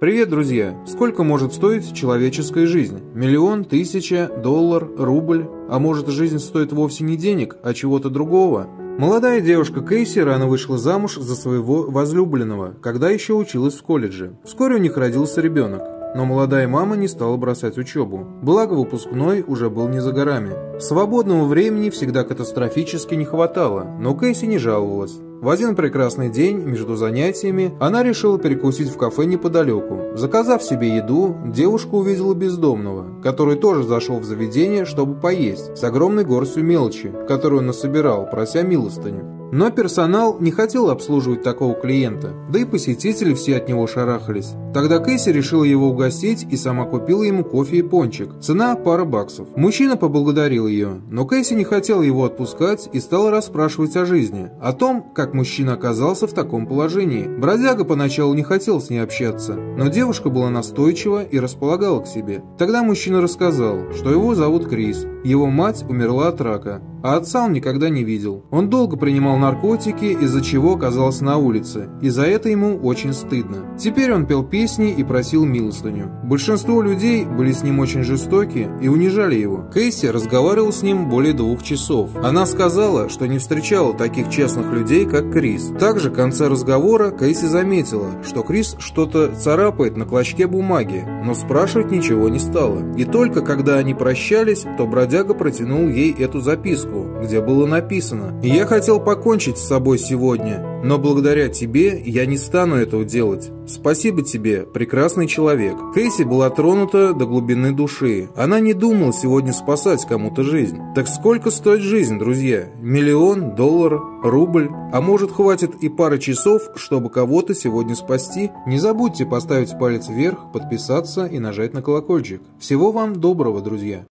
Привет, друзья! Сколько может стоить человеческая жизнь? Миллион, тысяча, доллар, рубль? А может жизнь стоит вовсе не денег, а чего-то другого? Молодая девушка Кейси рано вышла замуж за своего возлюбленного, когда еще училась в колледже. Вскоре у них родился ребенок. Но молодая мама не стала бросать учебу. Благо, выпускной уже был не за горами. Свободного времени всегда катастрофически не хватало, но Кейси не жаловалась. В один прекрасный день между занятиями она решила перекусить в кафе неподалеку. Заказав себе еду, девушка увидела бездомного, который тоже зашел в заведение, чтобы поесть, с огромной горстью мелочи, которую он насобирал, прося милостыню. Но персонал не хотел обслуживать такого клиента, да и посетители все от него шарахались. Тогда Кэсси решила его угостить и сама купила ему кофе и пончик. Цена – пара баксов. Мужчина поблагодарил ее, но Кэсси не хотела его отпускать и стала расспрашивать о жизни, о том, как мужчина оказался в таком положении. Бродяга поначалу не хотел с ней общаться, но девушка была настойчива и располагала к себе. Тогда мужчина рассказал, что его зовут Крис, его мать умерла от рака, а отца он никогда не видел. Он долго принимал наркотики, из-за чего оказался на улице, и за это ему очень стыдно. Теперь он пел песни и просил милостыню. Большинство людей были с ним очень жестоки и унижали его. Кейси разговаривал с ним более двух часов. Она сказала, что не встречала таких честных людей, как Крис. Также в конце разговора Кейси заметила, что Крис что-то царапает на клочке бумаги, но спрашивать ничего не стала. И только когда они прощались, то бродяга протянул ей эту записку, где было написано «Я хотел покончить с собой сегодня, но благодаря тебе я не стану этого делать. Спасибо тебе, прекрасный человек». Кейси была тронута до глубины души. Она не думала сегодня спасать кому-то жизнь. Так сколько стоит жизнь, друзья? Миллион, доллар, рубль? А может хватит и пары часов, чтобы кого-то сегодня спасти? Не забудьте поставить палец вверх, подписаться и нажать на колокольчик. Всего вам доброго, друзья!